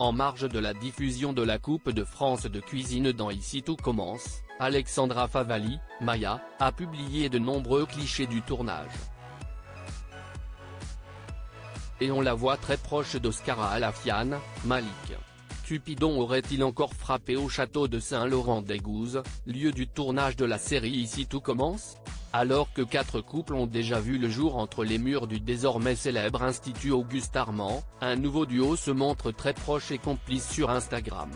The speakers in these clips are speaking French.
En marge de la diffusion de la Coupe de France de cuisine dans Ici tout commence, Alexandra Favalli, Maya, a publié de nombreux clichés du tournage. Et on la voit très proche d'Oscara Alafiane, Malik. Cupidon aurait-il encore frappé au château de Saint-Laurent-des-Gouzes, lieu du tournage de la série Ici tout commence? Alors que quatre couples ont déjà vu le jour entre les murs du désormais célèbre Institut Auguste Armand, un nouveau duo se montre très proche et complice sur Instagram.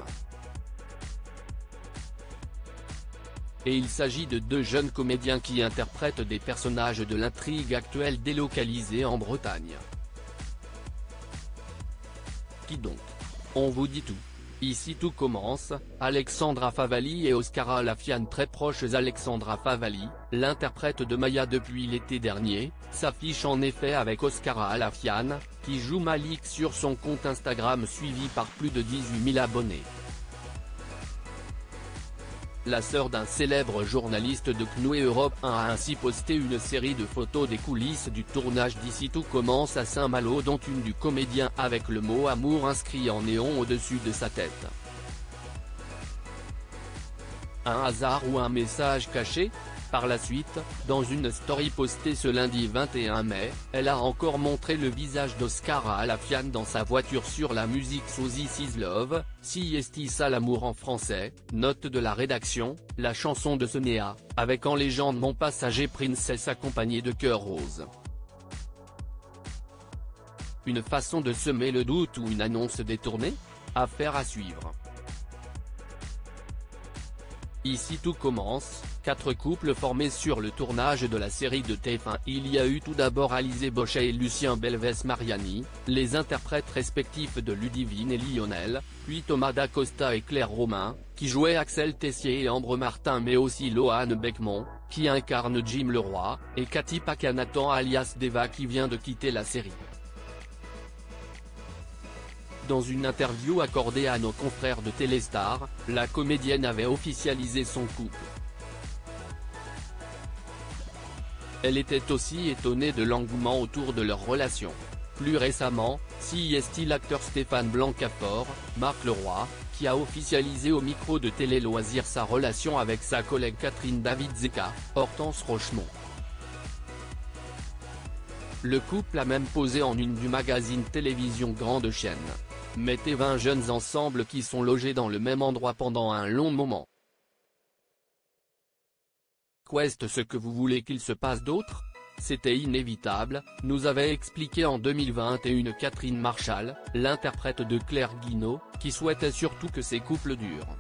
Et il s'agit de deux jeunes comédiens qui interprètent des personnages de l'intrigue actuelle délocalisés en Bretagne. Qui donc? On vous dit tout. Ici tout commence, Alexandra Favalli et Oscara Lafiane très proches Alexandra Favalli, l'interprète de Maya depuis l'été dernier, s'affiche en effet avec Oscara Alafiane, qui joue Malik sur son compte Instagram suivi par plus de 18 000 abonnés. La sœur d'un célèbre journaliste de Knoué Europe 1 a ainsi posté une série de photos des coulisses du tournage d'Ici tout commence à Saint-Malo dont une du comédien avec le mot amour inscrit en néon au-dessus de sa tête. Un hasard ou un message caché? Par la suite, dans une story postée ce lundi 21 mai, elle a encore montré le visage d'Oscar à Alafiane dans sa voiture sur la musique sous This Love, si esti ça l'amour en français, note de la rédaction, la chanson de Sonéa, avec en légende mon passager Princess accompagné de cœur rose. Une façon de semer le doute ou une annonce détournée? Affaire à suivre. Ici tout commence, quatre couples formés sur le tournage de la série de TF1 Il y a eu tout d'abord Alizé Bochet et Lucien Belves Mariani, les interprètes respectifs de Ludivine et Lionel, puis Thomas Dacosta et Claire Romain, qui jouaient Axel Tessier et Ambre Martin mais aussi Loane Beckmont, qui incarne Jim Leroy, et Cathy Pacanatan alias Deva qui vient de quitter la série. Dans une interview accordée à nos confrères de Téléstar, la comédienne avait officialisé son couple. Elle était aussi étonnée de l'engouement autour de leur relation. Plus récemment, si est l'acteur Stéphane Blancafort, Marc Leroy, qui a officialisé au micro de Télé Loisirs sa relation avec sa collègue Catherine David Zeka, Hortense Rochemont. Le couple a même posé en une du magazine Télévision Grande Chaîne. Mettez 20 jeunes ensemble qui sont logés dans le même endroit pendant un long moment. Quest ce que vous voulez qu'il se passe d'autre? C'était inévitable, nous avait expliqué en 2021 Catherine Marshall, l'interprète de Claire Guinaud, qui souhaitait surtout que ces couples durent.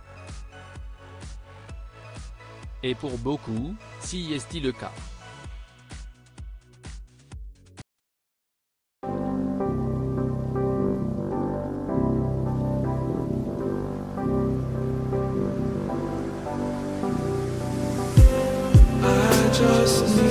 Et pour beaucoup, si est-il le cas. just